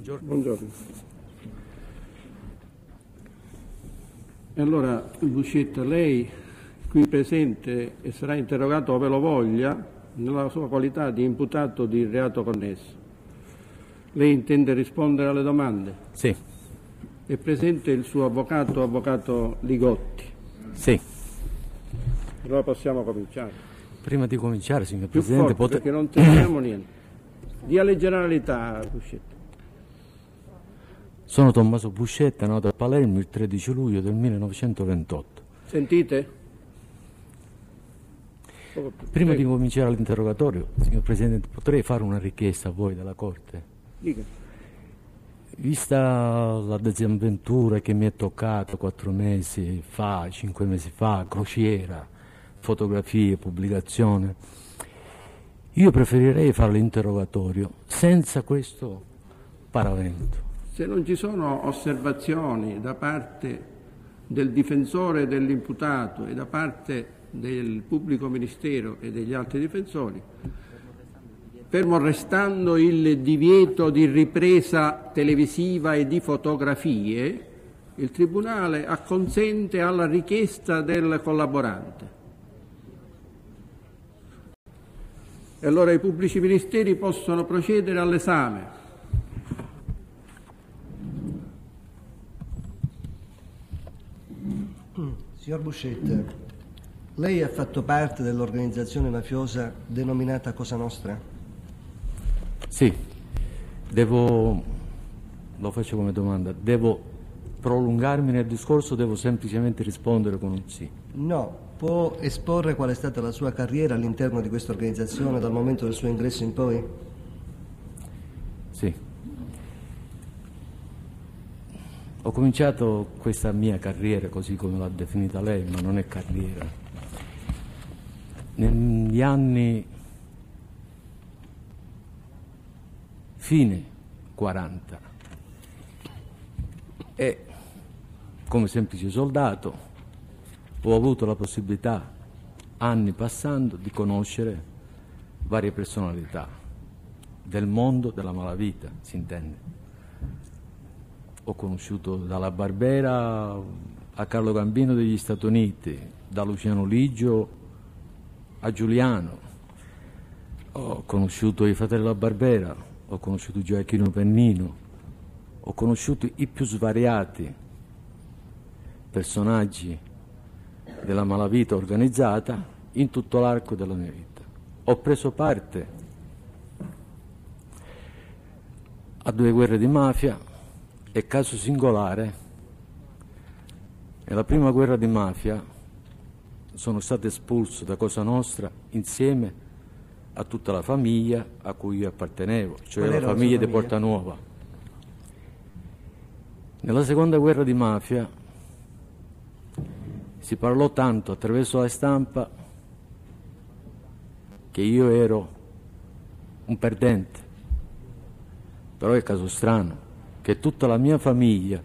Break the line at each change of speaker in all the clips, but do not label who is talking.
Buongiorno.
Buongiorno. E allora, Buscetta, lei qui presente e sarà interrogato ove lo voglia nella sua qualità di imputato di reato connesso. Lei intende rispondere alle domande?
Sì,
È presente il suo avvocato, avvocato Ligotti.
sì.
Allora possiamo cominciare.
Prima di cominciare, signor
Più
Presidente,
forte,
pote-
perché non teniamo niente. Dia le generalità, Buscetta.
Sono Tommaso Buscetta, nato a Palermo il 13 luglio del 1928.
Sentite?
Prima di cominciare l'interrogatorio, signor Presidente, potrei fare una richiesta a voi della Corte?
dica.
Vista la disavventura che mi è toccata quattro mesi fa, cinque mesi fa, crociera, fotografie, pubblicazione, io preferirei fare l'interrogatorio senza questo paravento.
Se non ci sono osservazioni da parte del difensore dell'imputato e da parte del pubblico ministero e degli altri difensori, fermo restando il divieto di ripresa televisiva e di fotografie, il Tribunale acconsente alla richiesta del collaborante. E allora i pubblici ministeri possono procedere all'esame.
Signor Buscetta, lei ha fatto parte dell'organizzazione mafiosa denominata Cosa Nostra?
Sì, devo, lo faccio come domanda, devo prolungarmi nel discorso o devo semplicemente rispondere con un sì?
No. Può esporre qual è stata la sua carriera all'interno di questa organizzazione dal momento del suo ingresso in poi?
Sì. Ho cominciato questa mia carriera così come l'ha definita lei, ma non è carriera. Negli anni fine 40 e come semplice soldato ho avuto la possibilità, anni passando, di conoscere varie personalità del mondo della malavita, si intende. Ho conosciuto dalla Barbera a Carlo Gambino degli Stati Uniti, da Luciano Ligio a Giuliano. Ho conosciuto i fratelli della Barbera, ho conosciuto Gioacchino Pennino, ho conosciuto i più svariati personaggi della malavita organizzata in tutto l'arco della mia vita. Ho preso parte a due guerre di mafia e caso singolare, nella prima guerra di mafia sono stato espulso da Cosa Nostra insieme a tutta la famiglia a cui io appartenevo, cioè la famiglia di
famiglia?
Portanuova. Nella seconda guerra di mafia si parlò tanto attraverso la stampa che io ero un perdente. Però è caso strano che tutta la mia famiglia,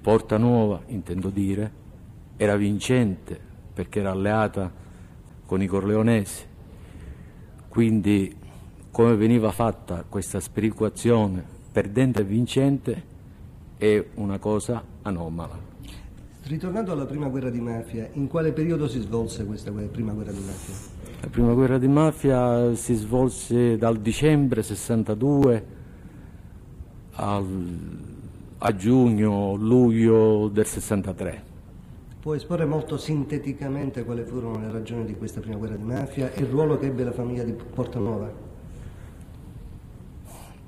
Porta Nuova intendo dire, era vincente perché era alleata con i corleonesi. Quindi come veniva fatta questa sperequazione perdente e vincente è una cosa anomala.
Ritornando alla prima guerra di mafia, in quale periodo si svolse questa guerra- prima guerra di mafia?
La prima guerra di mafia si svolse dal dicembre 62 al- a giugno, luglio del 63.
Può esporre molto sinteticamente quali furono le ragioni di questa prima guerra di mafia e il ruolo che ebbe la famiglia di Portanova?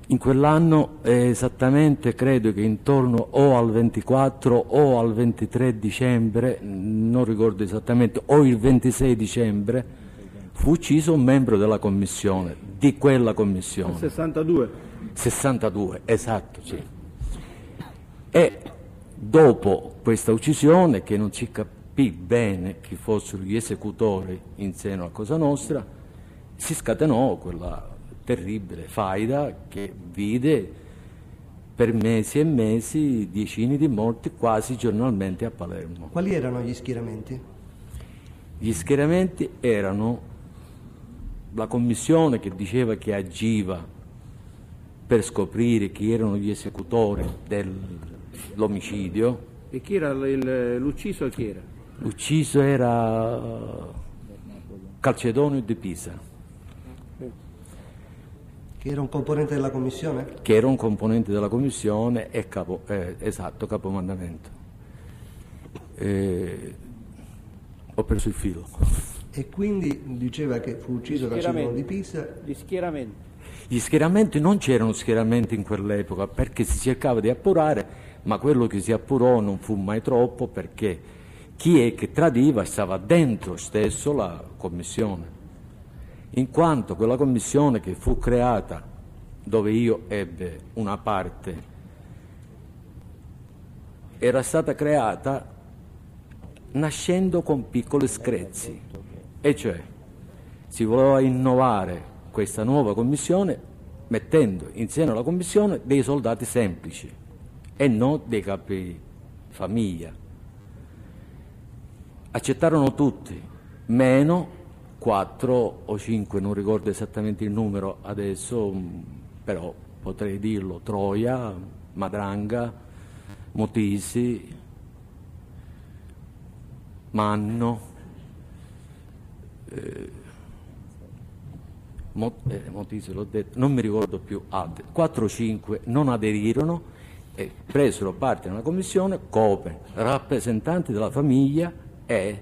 In quell'anno esattamente credo che intorno o al 24 o al 23 dicembre, non ricordo esattamente, o il 26 dicembre, fu ucciso un membro della commissione, di quella commissione.
62.
62, esatto, sì. E dopo questa uccisione, che non si capì bene chi fossero gli esecutori in seno a Cosa Nostra, si scatenò quella terribile faida che vide per mesi e mesi decine di morti quasi giornalmente a Palermo.
Quali erano gli schieramenti?
Gli schieramenti erano la commissione che diceva che agiva per scoprire chi erano gli esecutori dell'omicidio.
E chi era il- l'ucciso? Chi era?
L'ucciso era Calcedonio di Pisa,
Che era un componente della commissione?
che era un componente della commissione e capo, eh, esatto, capomandamento. Eh, ho perso il filo.
E quindi diceva che fu ucciso da Calcedonio di Pisa.
Gli schieramenti.
Gli schieramenti non c'erano schieramenti in quell'epoca perché si cercava di appurare, ma quello che si appurò non fu mai troppo perché chi è che tradiva stava dentro stesso la commissione, in quanto quella commissione che fu creata, dove io ebbe una parte, era stata creata nascendo con piccoli screzi, e cioè si voleva innovare questa nuova commissione mettendo in seno alla commissione dei soldati semplici e non dei capi famiglia. Accettarono tutti, meno quattro o cinque, non ricordo esattamente il numero adesso, mh, però potrei dirlo, Troia, Madranga, Motisi, Manno, Eh, Motisi l'ho detto, non mi ricordo più altri, 4 o 5 non aderirono e presero parte nella commissione come rappresentanti della famiglia e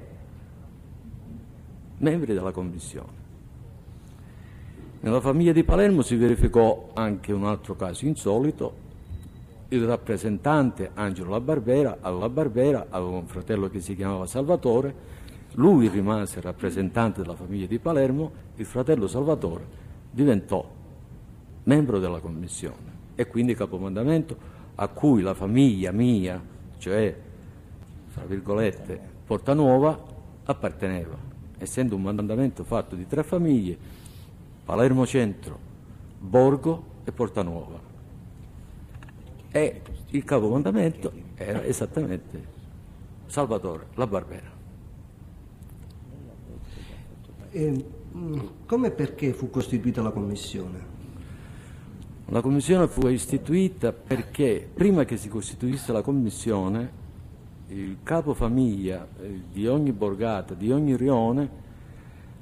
membri della commissione. Nella famiglia di Palermo si verificò anche un altro caso insolito. Il rappresentante Angelo La Barbera, alla Barbera aveva un fratello che si chiamava Salvatore, lui rimase rappresentante della famiglia di Palermo, il fratello Salvatore diventò membro della commissione e quindi capomandamento a cui la famiglia mia, cioè, fra virgolette, Portanuova, apparteneva, essendo un mandamento fatto di tre famiglie, Palermo Centro, Borgo e Portanuova. E il capomandamento era esattamente Salvatore La Barbera.
E, mh, come e perché fu costituita la commissione?
La commissione fu istituita perché prima che si costituisse la commissione il capofamiglia eh, di ogni borgata, di ogni rione,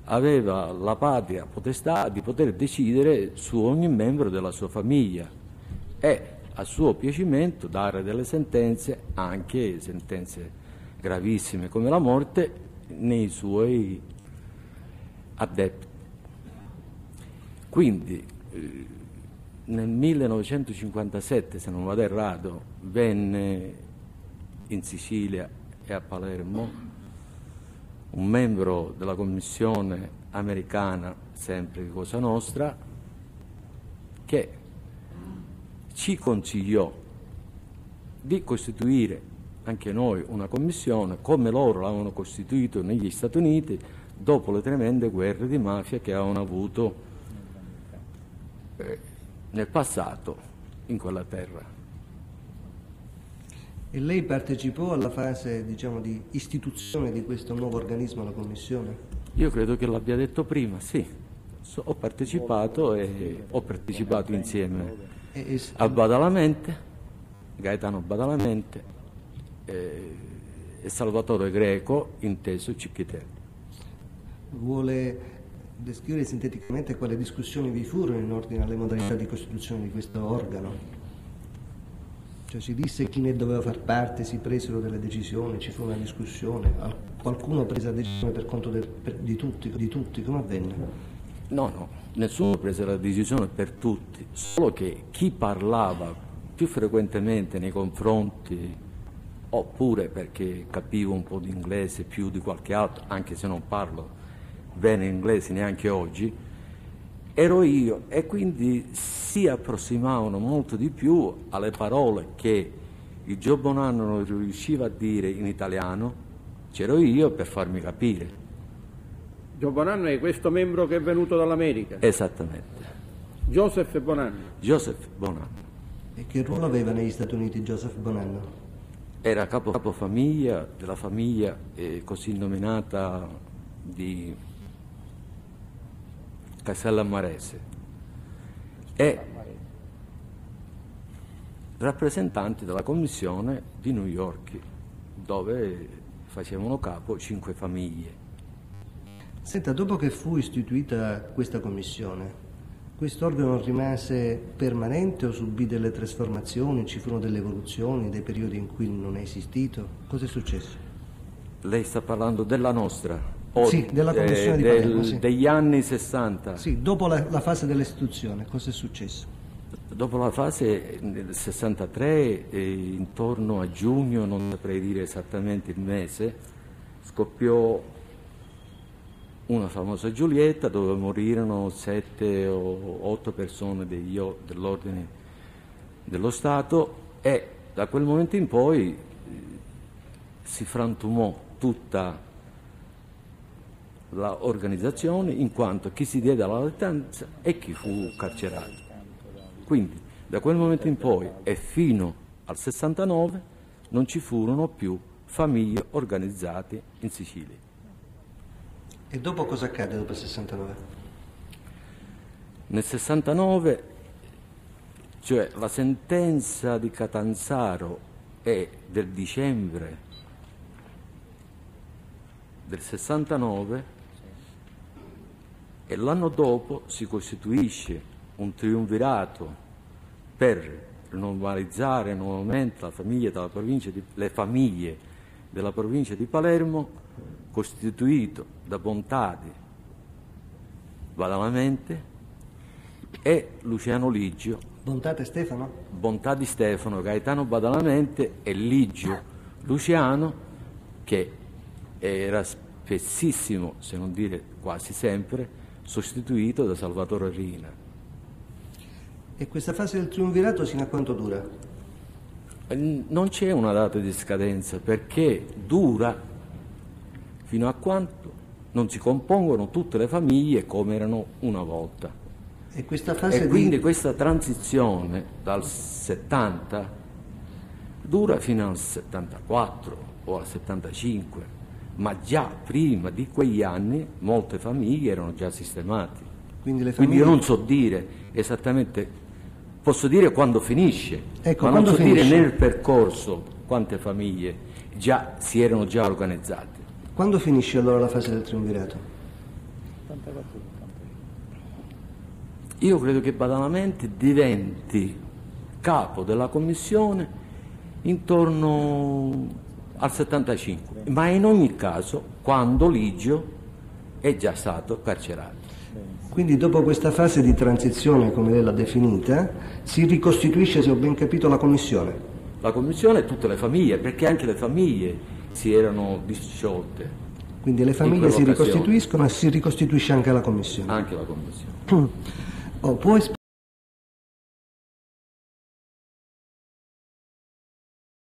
aveva la patria potestà di poter decidere su ogni membro della sua famiglia e a suo piacimento dare delle sentenze, anche sentenze gravissime come la morte, nei suoi adepti. Quindi eh, nel 1957, se non vado errato, venne in Sicilia e a Palermo un membro della commissione americana, sempre di Cosa Nostra, che ci consigliò di costituire anche noi una commissione come loro l'avevano costituito negli Stati Uniti dopo le tremende guerre di mafia che avevano avuto eh, nel passato in quella terra.
E lei partecipò alla fase diciamo, di istituzione di questo nuovo organismo, la commissione?
Io credo che l'abbia detto prima, sì. So- ho partecipato e ho partecipato insieme a Badalamente, Gaetano Badalamente eh, e Salvatore Greco, inteso Cicchitelli.
Vuole descrivere sinteticamente quali discussioni vi furono in ordine alle modalità di costituzione di questo organo? Cioè si disse chi ne doveva far parte, si presero delle decisioni, ci fu una discussione, al- qualcuno prese la decisione per conto del- per- di, tutti, di tutti, come avvenne?
No, no, nessuno prese la decisione per tutti, solo che chi parlava più frequentemente nei confronti, oppure perché capivo un po' di inglese più di qualche altro, anche se non parlo bene inglese neanche oggi, ero io e quindi si approssimavano molto di più alle parole che il Gio Bonanno non riusciva a dire in italiano, c'ero io per farmi capire.
Gio Bonanno è questo membro che è venuto dall'America.
Esattamente.
Joseph Bonanno.
Joseph Bonanno.
E che ruolo aveva negli Stati Uniti Joseph Bonanno?
Era capo, capofamiglia della famiglia eh, così nominata di Casella Marese e rappresentanti della commissione di New York, dove facevano capo cinque famiglie.
Senta, dopo che fu istituita questa commissione, quest'organo rimase permanente o subì delle trasformazioni, ci furono delle evoluzioni, dei periodi in cui non è esistito? Cosa è successo?
Lei sta parlando della nostra?
Sì, della commissione di
del-
Palermo, sì.
Degli anni 60?
Sì, dopo la, la fase dell'istituzione, cosa è successo?
Dopo la fase del 63, eh, intorno a giugno, non saprei dire esattamente il mese, scoppiò una famosa Giulietta dove morirono sette o otto persone dell'ordine dello Stato e da quel momento in poi eh, si frantumò tutta l'organizzazione in quanto chi si diede alla latitanza e chi fu carcerato. Quindi da quel momento in poi e fino al 69 non ci furono più famiglie organizzate in Sicilia.
E dopo cosa accade dopo il 69?
Nel 69, cioè la sentenza di Catanzaro è del dicembre del 69 e l'anno dopo si costituisce un triumvirato per normalizzare nuovamente la famiglia della provincia di- le famiglie della provincia di Palermo, costituito da Bontadi, Badalamente e Luciano Ligio,
Bontate Stefano?
Bontà di Stefano, Gaetano Badalamente e Ligio Luciano, che era spessissimo, se non dire quasi sempre, sostituito da Salvatore Rina.
E questa fase del triunvirato sino a quanto dura?
Eh, Non c'è una data di scadenza perché dura fino a quanto non si compongono tutte le famiglie come erano una volta.
E
E quindi
di...
questa transizione dal 70 dura fino al 74 o al 75, ma già prima di quegli anni molte famiglie erano già sistemate.
Quindi le
Quindi
famiglie...
io non so dire esattamente, posso dire quando finisce,
Ecco,
ma non
quando
so dire
finisce?
nel percorso quante famiglie già si erano già organizzate.
Quando finisce allora la fase del triunvirato?
Io credo che Badalamenti diventi capo della commissione intorno al 75, ma in ogni caso quando Ligio è già stato carcerato.
Quindi dopo questa fase di transizione, come lei l'ha definita, si ricostituisce, se ho ben capito, la commissione.
La commissione e tutte le famiglie, perché anche le famiglie si erano disciolte,
Quindi le famiglie si ricostituiscono e si ricostituisce anche la commissione.
anche la commissione.
Oh,